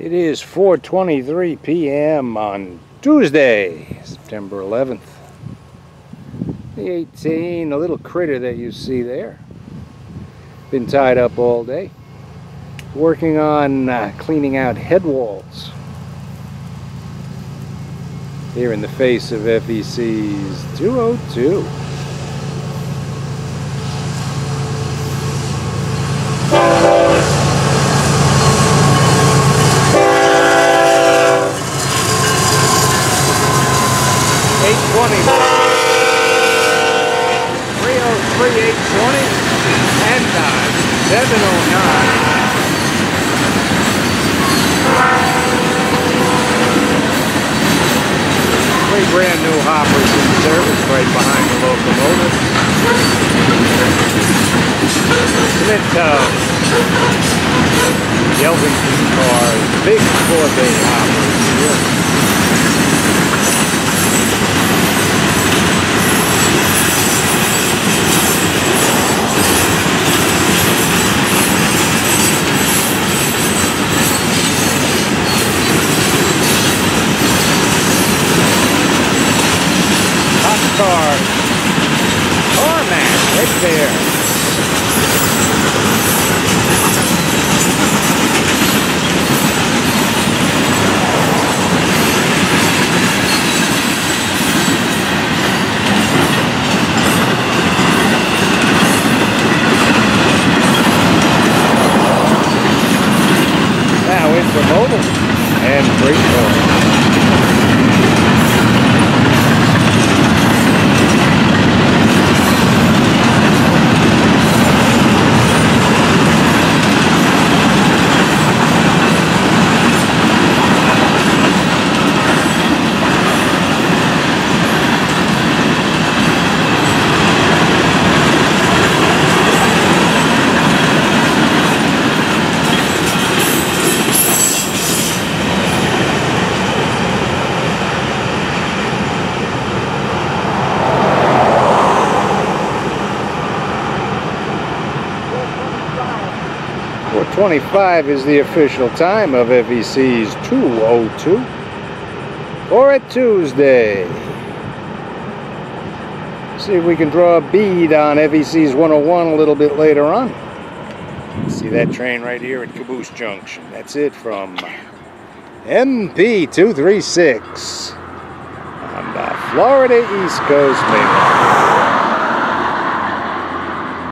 It is 4.23 p.m. on Tuesday, September 11th. The 18, the little critter that you see there. Been tied up all day. Working on uh, cleaning out head walls. Here in the face of FEC's 202. Eight twenty. Three oh three eight twenty and uh, seven oh nine. Three brand new hoppers in service right behind the. Yelvington cars, big four bay hoppers. car. man right there. Now it's a mobile and great. 425 is the official time of FEC's 202 for a Tuesday. See if we can draw a bead on FEC's 101 a little bit later on. See that train right here at Caboose Junction. That's it from MP236 on the Florida East Coast Mainline.